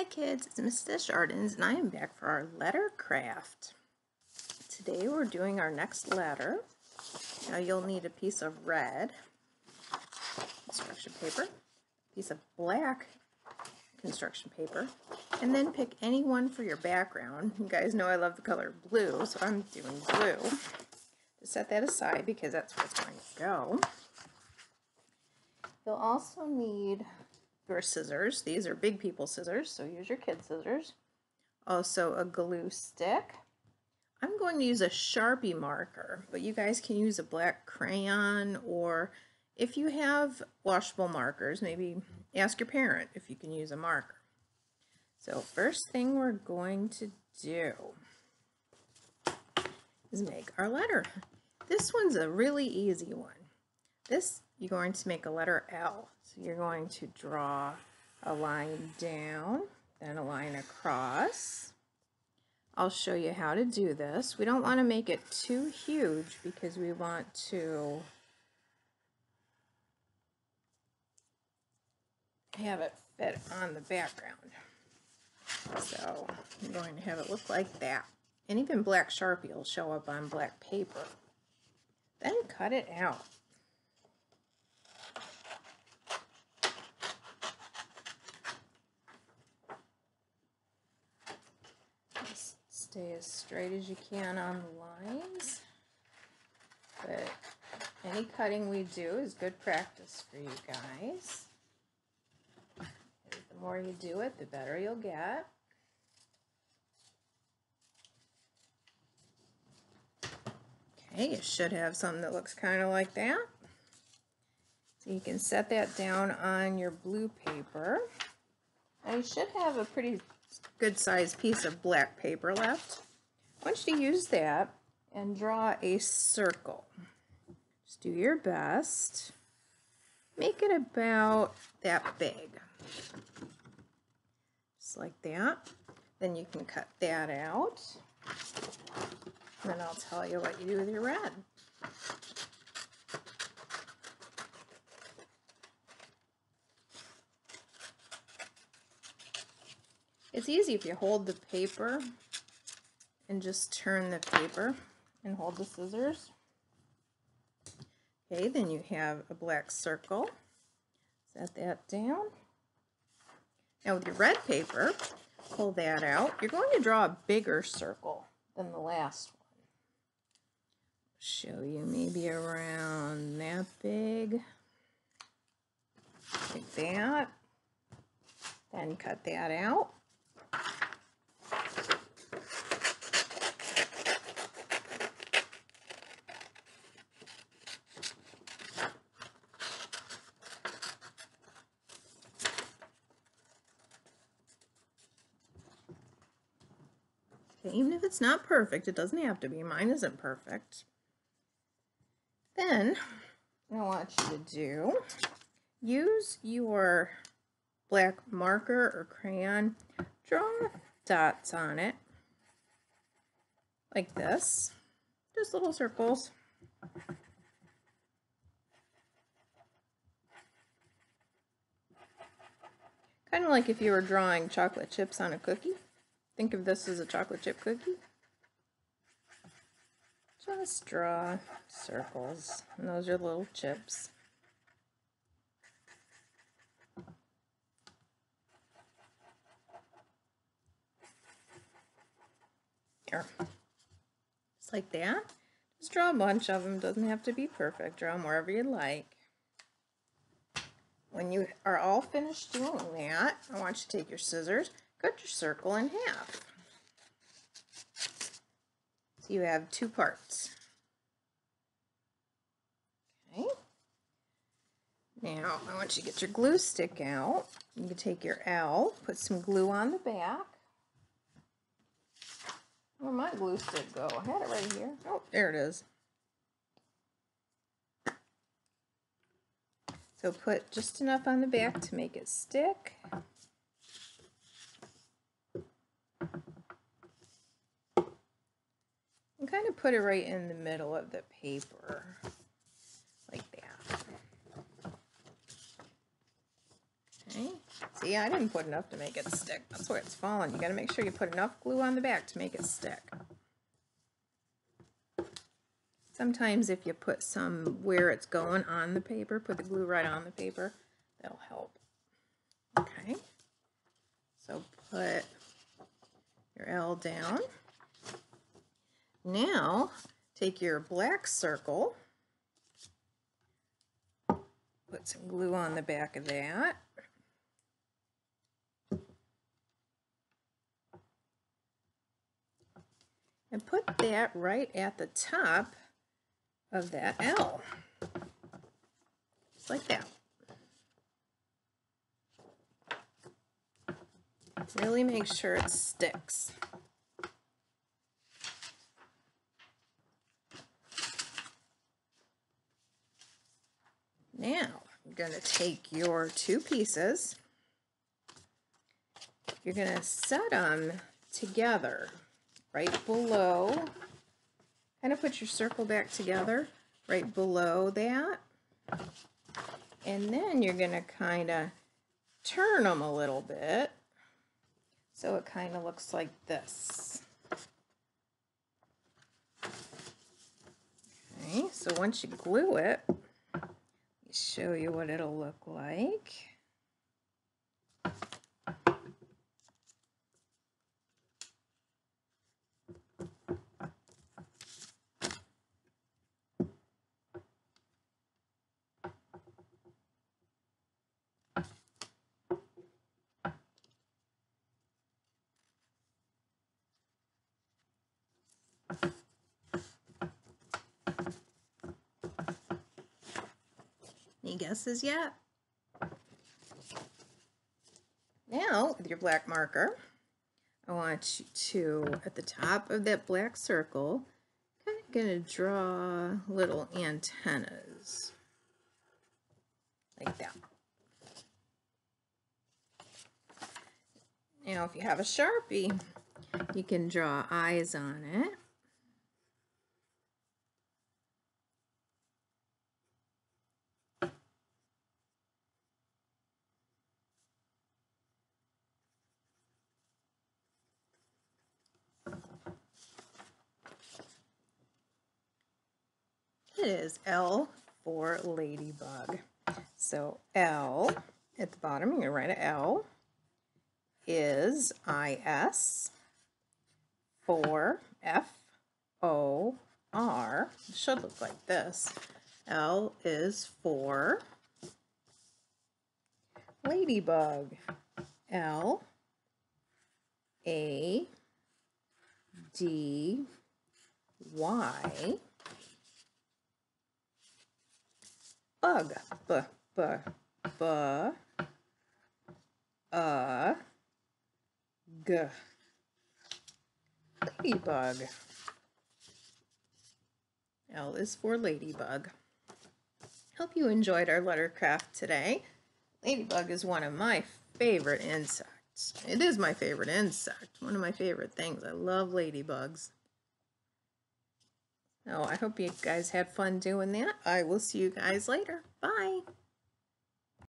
Hi kids, it's Miss Desjardins and I am back for our letter craft. Today we're doing our next letter. Now you'll need a piece of red construction paper, a piece of black construction paper, and then pick any one for your background. You guys know I love the color blue, so I'm doing blue. Just set that aside because that's where it's going to go. You'll also need your scissors. These are big people scissors, so use your kid scissors. Also a glue stick. I'm going to use a Sharpie marker, but you guys can use a black crayon or if you have washable markers, maybe ask your parent if you can use a marker. So first thing we're going to do is make our letter. This one's a really easy one. This, you're going to make a letter L. So you're going to draw a line down, then a line across. I'll show you how to do this. We don't want to make it too huge because we want to have it fit on the background. So I'm going to have it look like that. And even black Sharpie will show up on black paper. Then cut it out. Just stay as straight as you can on the lines. But any cutting we do is good practice for you guys. The more you do it, the better you'll get. Okay, you should have something that looks kind of like that. So you can set that down on your blue paper. You should have a pretty good sized piece of black paper left. I want you to use that and draw a circle. Just do your best. Make it about that big. Just like that. Then you can cut that out. And then I'll tell you what you do with your red. It's easy if you hold the paper and just turn the paper and hold the scissors. Okay, then you have a black circle. Set that down. Now with your red paper, pull that out. You're going to draw a bigger circle than the last one. Show you maybe around that big. Like that. Then cut that out. Even if it's not perfect, it doesn't have to be. Mine isn't perfect. Then, I want you to do, use your black marker or crayon, draw dots on it, like this, just little circles. Kind of like if you were drawing chocolate chips on a cookie. Think of this as a chocolate chip cookie. Just draw circles, and those are little chips. Here. Just like that. Just draw a bunch of them. Doesn't have to be perfect. Draw them wherever you like. When you are all finished doing that, I want you to take your scissors, cut your circle in half. So you have two parts. Okay. Now, I want you to get your glue stick out. You can take your L, put some glue on the back. Where'd my glue stick go? I had it right here. Oh, there it is. So put just enough on the back to make it stick. And kind of put it right in the middle of the paper, like that. Okay, See, I didn't put enough to make it stick. That's why it's falling. You gotta make sure you put enough glue on the back to make it stick. Sometimes if you put some where it's going on the paper, put the glue right on the paper, that'll help. Okay. So put your L down. Now, take your black circle, put some glue on the back of that. And put that right at the top of that L. Just like that. Really make sure it sticks. Now, you're going to take your two pieces. You're going to set them together right below. Kind of put your circle back together right below that. And then you're going to kind of turn them a little bit so it kind of looks like this. Okay, so once you glue it, show you what it'll look like. Any guesses yet? Now, with your black marker, I want you to, at the top of that black circle, kind of going to draw little antennas. Like that. Now, if you have a Sharpie, you can draw eyes on it. It is L for ladybug. So L at the bottom, you're going to write a L is IS for F O R. Should look like this. L is for ladybug. L A D Y bug. B, b, b, uh, g. Ladybug. L is for ladybug. Hope you enjoyed our letter craft today. Ladybug is one of my favorite insects. It is my favorite insect. One of my favorite things. I love ladybugs. So I hope you guys had fun doing that. I will see you guys later. Bye.